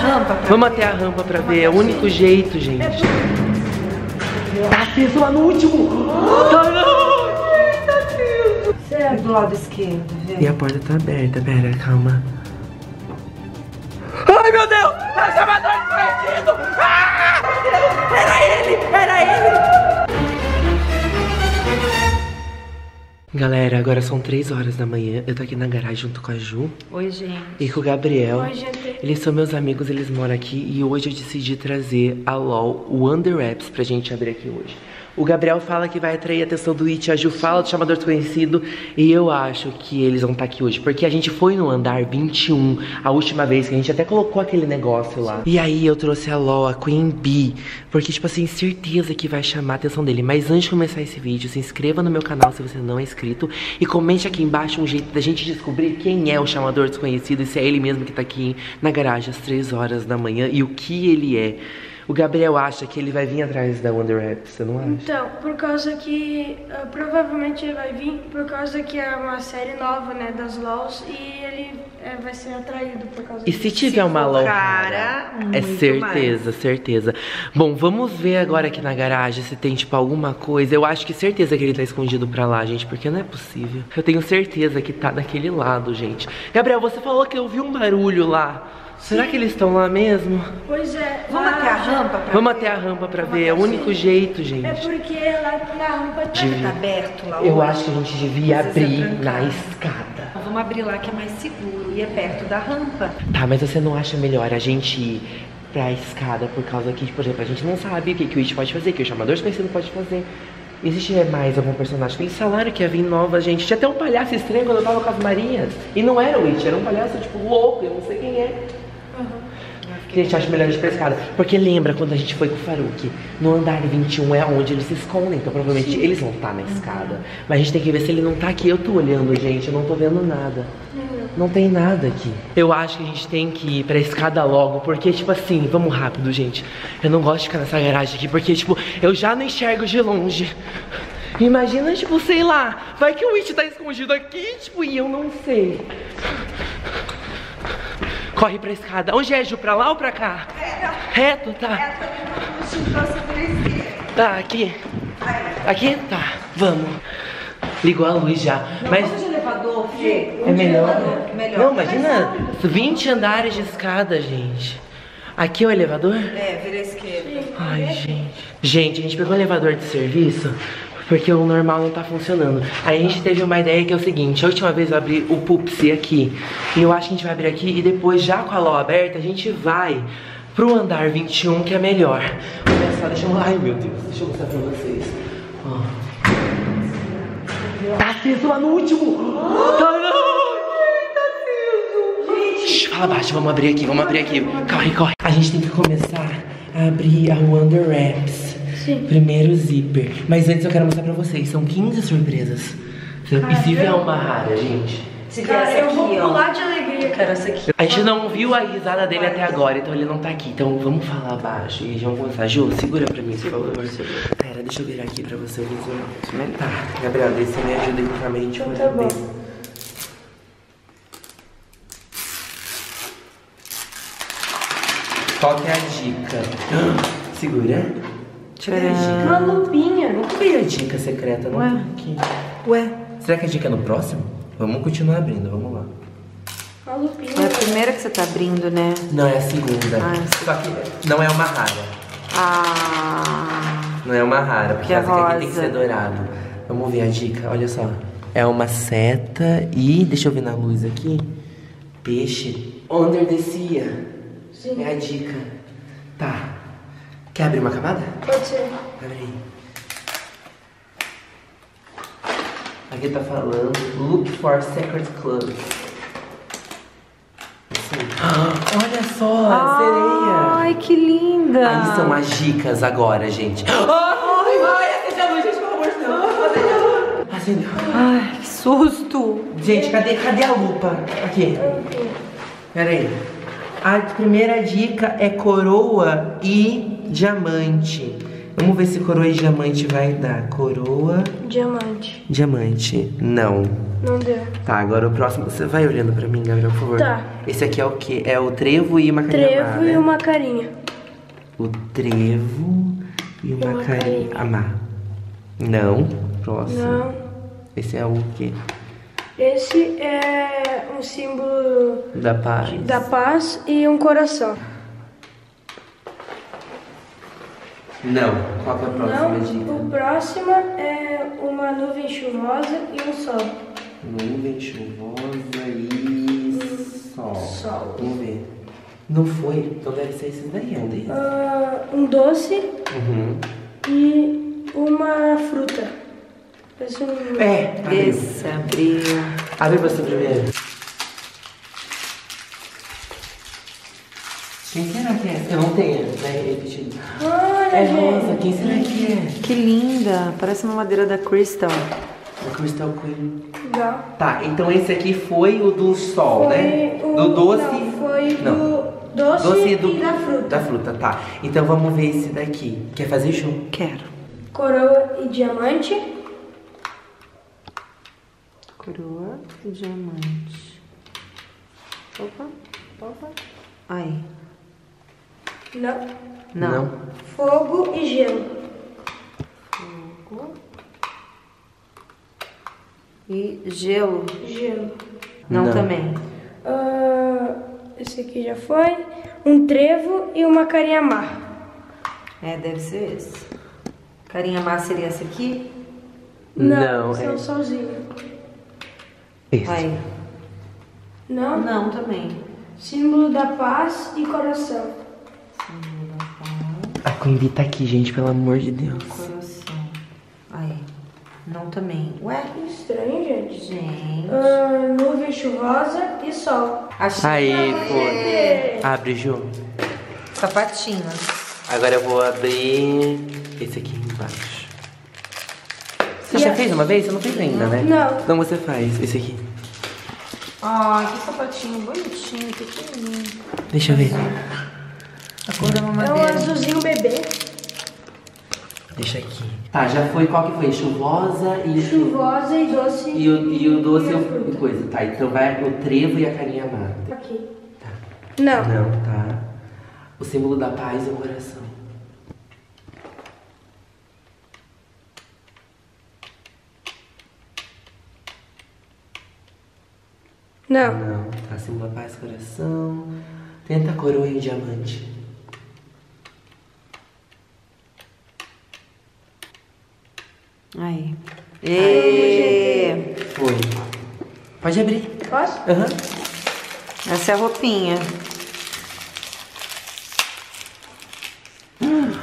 rampa Vamos até a rampa pra ver, é o único jeito, gente. Tá aceso lá no último! Tá! Tá aceso! É do lado esquerdo, E a porta tá aberta, pera, calma. Ai, meu Deus! É o chamador desconhecido! Ah! Era ele! Era ele! Galera, agora são 3 horas da manhã. Eu tô aqui na garagem junto com a Ju Oi, gente. e com o Gabriel. Oi, gente. Eles são meus amigos, eles moram aqui e hoje eu decidi trazer a LOL Wonder Apps pra gente abrir aqui hoje. O Gabriel fala que vai atrair a atenção do It, a Ju fala do chamador desconhecido e eu acho que eles vão estar aqui hoje. Porque a gente foi no andar 21 a última vez, que a gente até colocou aquele negócio lá. E aí eu trouxe a LOL, a Queen Bee, porque tipo assim, certeza que vai chamar a atenção dele. Mas antes de começar esse vídeo, se inscreva no meu canal se você não é inscrito e comente aqui embaixo um jeito da gente descobrir quem é o chamador desconhecido e se é ele mesmo que tá aqui na garagem às 3 horas da manhã e o que ele é. O Gabriel acha que ele vai vir atrás da Wonder Apps, você não acha? Então, por causa que ah, provavelmente ele vai vir, por causa que é uma série nova, né, das LOLs, e ele eh, vai ser atraído por causa E disso. se tiver uma LOL cara, é certeza, certeza. Bom, vamos ver agora aqui na garagem se tem, tipo, alguma coisa. Eu acho que certeza que ele tá escondido pra lá, gente, porque não é possível. Eu tenho certeza que tá daquele lado, gente. Gabriel, você falou que eu vi um barulho lá. Será que eles estão lá mesmo? Pois é. Vamos lá até a rampa pra Vamos ver? até a rampa pra ver, é o único jeito, É gente. porque lá na rampa Será que tá aberto lá Eu hoje? acho que a gente devia Precisa abrir na escada. Vamos abrir lá que é mais seguro e é perto da rampa. Tá, mas você não acha melhor a gente ir pra escada por causa que, por exemplo, a gente não sabe o que, que o It pode fazer, que o chamador desconhecido pode fazer. Existe mais algum personagem eles falaram que ia vir nova, gente. Tinha até um palhaço estranho quando eu tava com as Marias. E não era o It, era um palhaço, tipo, louco, eu não sei quem é. Que a gente acha melhor ir pra escada. Porque lembra quando a gente foi com o Faruk? No andar 21 é onde eles se escondem. Então provavelmente eles vão estar na escada. Mas a gente tem que ver se ele não tá aqui. Eu tô olhando, gente, eu não tô vendo nada. Não tem nada aqui. Eu acho que a gente tem que ir pra escada logo, porque, tipo assim, vamos rápido, gente. Eu não gosto de ficar nessa garagem aqui, porque, tipo, eu já não enxergo de longe. Imagina, tipo, sei lá, vai que o It tá escondido aqui, tipo, e eu não sei. Corre pra escada. Onde é, Ju? Pra lá ou pra cá? Reto, tá. Tá, aqui. Aqui? Tá, vamos. Ligou a luz já. Mas Vamos de elevador, Fê? é melhor. Melhor. Não, imagina 20 andares de escada, gente. Aqui é o elevador? É, vira à esquerda. Ai, gente. Gente, a gente pegou o elevador de serviço porque o normal não tá funcionando. Aí a gente teve uma ideia que é o seguinte: a última vez eu abri o Pupsi aqui. E eu acho que a gente vai abrir aqui e depois, já com a LOL aberta, a gente vai pro andar 21, que é melhor. Só, deixa eu. Ai, meu Deus, deixa eu mostrar pra vocês. Ó. Tá aceso lá no último! Tá! Tá Fala baixo, vamos abrir aqui, vamos abrir aqui. Corre, corre. A gente tem que começar a abrir a Wonder Wraps. Sim. Primeiro zíper. Mas antes eu quero mostrar pra vocês, são 15 surpresas. E se vier uma rara, gente? Se vier Cara, essa eu vou aqui, ó. pular de alegria. Quero essa aqui. A gente não viu a risada dele até agora, então ele não tá aqui. Então vamos falar baixo e já vamos começar. Ju, segura pra mim, por favor. Pera, deixa eu virar aqui pra você o visual. Tá, Gabriel, daí você me ajuda aí com a câmera, a gente Então tá bom. Qual que é a dica? Segura. Deixa eu ver a dica. Uma lupinha. Não veio a dica secreta, não Ué? tá aqui. Ué, Será que a dica é no próximo? Vamos continuar abrindo, vamos lá. Uma lupinha. é a primeira que você tá abrindo, né? Não, é a segunda. Ah, Só que não é uma rara. Ah, Não é uma rara, porque Que é essa aqui tem que ser dourado. Vamos ver a dica, olha só. É uma seta e. Deixa eu ver na luz aqui. Peixe. Under the sea. Sim. É a dica. Tá. Quer abrir uma camada? Pode ser. Abre aí. Aqui tá falando Look for Secret. Assim. Ah, olha só, a sereia. Ai, que linda. Aí são as dicas agora, gente. Ai, vai, acende a luz, gente, pelo amor de Deus. Acendeu. Ai, que susto. Gente, cadê, cadê a lupa? Aqui. Pera aí. A primeira dica é coroa e diamante. Vamos ver se coroa e diamante vai dar. Coroa, Diamante. diamante. Não. Não deu. Tá, agora o próximo. Você vai olhando pra mim, Gabriel, por favor. Tá. Esse aqui é o quê? É o trevo e uma carinha Trevo amar, e né? uma carinha. O trevo e uma, uma carinha carinha. amar. Não. Próximo. Não. Esse é o quê? Esse é um símbolo Da paz. da paz e um coração. Não. Qual que é a próxima Não, dica? o próximo é uma nuvem chuvosa e um sol. Nuvem chuvosa e sol. sol. Vamos ver. Não foi? Então deve ser esses daí, é um. Ah, um doce Uhum. e uma fruta. É, abriu. Esse abriu. Abre você primeiro. Quem será que é? Eu não tenho, né? Olha, É gente. rosa, quem será que é? Que linda. Parece uma madeira da Crystal. O Crystal Queen. Legal. Tá, então esse aqui foi o do sol, né? Foi o- Do doce. Não, foi Não. do doce, Doce e do, da fruta. Da fruta, tá. Então vamos ver esse daqui. Quer fazer show? Quero. Coroa e diamante. Coroa e diamante. Opa, opa. Aí. Não. Não. Fogo e gelo. Fogo. E gelo. Gelo. Não, Não. também. Ah, esse aqui já foi. Um trevo e uma carinha mar. É, deve ser esse. Carinha má seria esse aqui? Não, esse é é- o solzinho. Esse. Aí. Não. Não, também. Símbolo da paz e coração. A Queen Bee tá aqui, gente, pelo amor de Deus. Coração. Aí. Não também. Ué, Estranho, gente. gente. Ah, nuvem chuvosa e sol. Achei. Aí, foi. Abre, Ju. Sapatinho. Agora eu vou abrir esse aqui embaixo. Você E já a- fez uma vez? Você não fez ainda, né? Não. Então você faz esse aqui. Ai, que sapatinho bonitinho, pequenininho. Deixa eu ver. A cor da É um mamadeira. azulzinho bebê. Deixa aqui. Tá, já foi. Qual que foi? Chuvosa e... Chuvosa e doce. E o, e o doce E e o coisa. Tá, então vai o trevo e a carinha amada. Aqui. Não. Não, tá. O símbolo da paz é o coração. Não. Não, tá. Símbolo da paz, coração. Tenta a coroa em diamante. Aí. Ê, Foi. Pode abrir. Posso? Aham. Essa é a roupinha.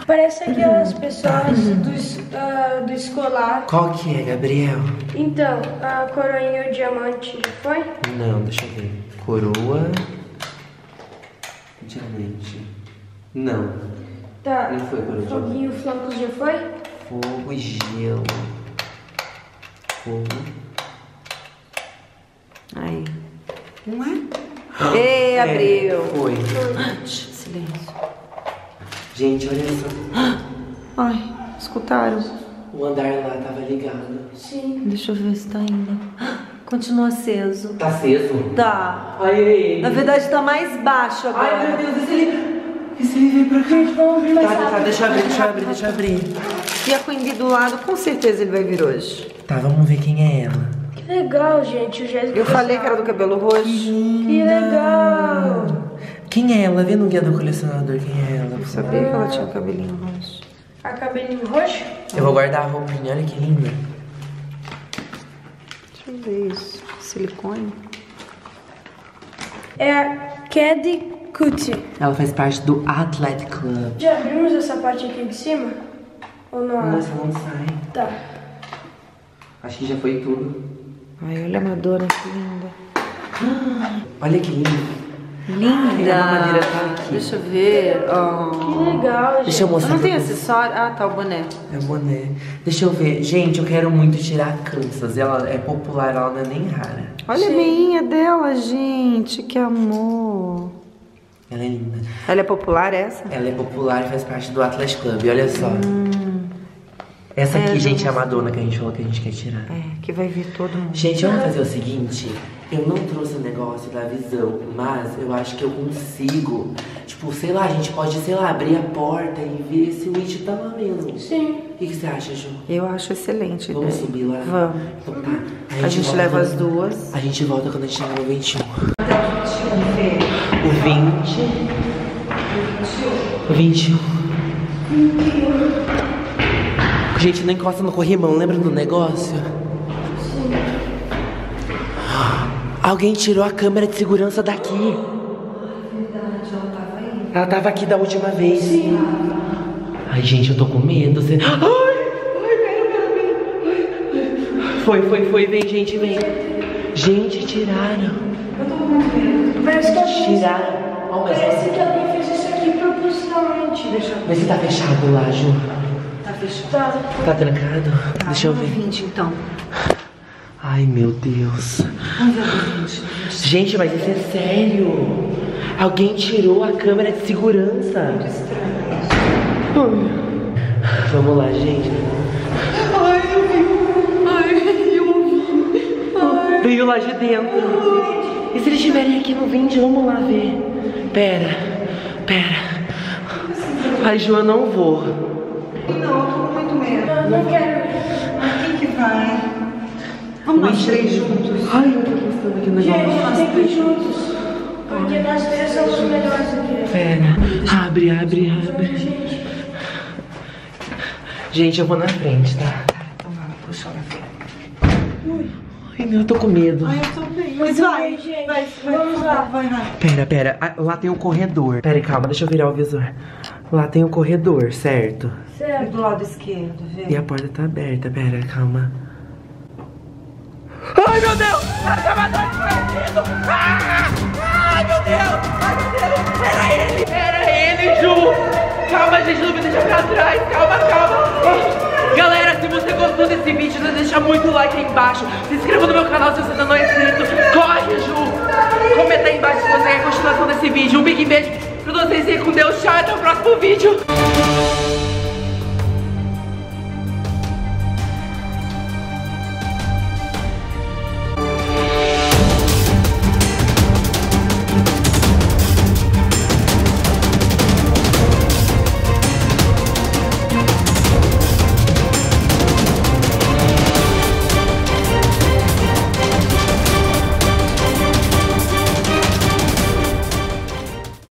Parece aquelas pessoas do, es- ah, do escolar. Qual que é, Gabriel? Então, a coroinha e o diamante já foi? Não, deixa eu ver. Coroa. Diamante. Não. Tá. Não foi coroa e diamante. Foguinho flancos já foi? Fogo e gelo. Fogo. Aí. Não é? Abriu. É, foi. Silêncio. Gente, olha só. Ai, escutaram. O andar lá tava ligado. Sim. Deixa eu ver se tá ainda. Continua aceso. Tá aceso? Tá. Ai, ai, Na verdade tá mais baixo agora. Ai, meu Deus, esse ele. Esse ele veio pra cá. Gente, vamos abrir mais Tá, tá, tá, rápido. deixa eu abrir, deixa eu abrir, deixa eu abrir. E a Queen do lado, com certeza ele vai vir hoje. Tá, vamos ver quem é ela. Que legal, gente. O Jéssica Eu falei que era do cabelo roxo. Que legal. Quem é ela? Vê no guia do colecionador quem é ela. Eu sabia que ela tinha o cabelinho roxo. A cabelinho roxo? Eu vou guardar a roupinha, olha que linda. Deixa eu ver isso. Silicone. É a Caddy Cutie. Ela faz parte do Athletic Club. Já abrimos essa parte aqui de cima? Ou não? Nossa, não sai. Tá. Acho que já foi tudo. Ai, olha a Madonna, que linda. Olha que lindo. Linda. A mamadeira tá aqui. Deixa eu ver. Que Oh. legal, gente. Deixa eu mostrar Não tem acessório? Ah, tá, o boné. É boné. Deixa eu ver. Gente, eu quero muito tirar a Kansas. Ela é popular, ela não é nem rara. Olha a meinha dela, gente. Que amor. Ela é linda. Ela é popular, essa? Ela é popular e faz parte do Atlas Club. Olha só. Hum. Essa É, aqui, eu gente, é a Madonna que a gente falou que a gente quer tirar. É, que vai ver todo mundo. Gente, vamos fazer o seguinte. Eu não trouxe o negócio da visão, mas eu acho que eu consigo. Tipo, sei lá, a gente pode, sei lá, abrir a porta e ver se o It tá lá mesmo. Sim. O que, que você acha, Ju? Eu acho excelente. Vamos ideia. subir lá? Vamos. Então tá. A gente volta leva quando- as duas. A gente volta quando a gente chegar no 21. O 20. O 21. Gente, não encosta no corrimão, lembra do negócio? Alguém tirou a câmera de segurança daqui. Ela tava aqui da última vez. Ai, gente, eu tô com medo. Você... Ai, ai, pera, pera, pera. Foi, foi, foi. Vem, gente, vem. Gente, tiraram. Parece que alguém, Tiraram. Ó, mas parece que alguém fez isso aqui propositalmente. Deixa eu Vê se tá fechado lá, Ju. Tá fechado. Tá. Tá trancado? Deixa eu ver. 20, então. Ai, meu Deus. Vamos ver o 20. Gente, mas isso é sério. Alguém tirou a câmera de segurança. Ai. Vamos lá, gente. Ai, eu vi. Ai, eu vi. Veio lá de dentro. E se eles estiverem aqui no 20, vamos lá ver. Pera, pera. Ai, Ju, eu não vou. Não, eu tô com muito medo. Eu não quero. Quem que vai? Vamos nós três juntos. Ai, eu tô gostando aqui no Gente, negócio. tem que ir juntos. Porque nós três somos os melhores aqui. Pera. Abre, abre, abre. Gente, Gente, eu vou na frente, tá? Então vai, puxa na frente. Ai, meu, eu tô com medo. Ai, eu tô bem. Mas vai, gente. Vamos lá. Vai, vai. Pera, pera. Ah, Lá tem um corredor. Pera aí, calma, deixa eu virar o visor. Lá tem um corredor, certo? Certo. do lado esquerdo, vê? E a porta tá aberta. Pera, calma. Ai, meu Deus! Acabador de bandido! Ah! Ai, meu Deus! Ai, meu Deus! Era ele! Era ele, Ju! Calma, gente, não me deixa pra trás. Calma, calma. Galera, se você gostou desse vídeo, deixa muito like aí embaixo. Se inscreva no meu canal se você ainda não é inscrito. Corre, Ju! Comenta aí embaixo se você quer a continuação desse vídeo. Um big beijo pra vocês e com Deus. Tchau, até o próximo vídeo.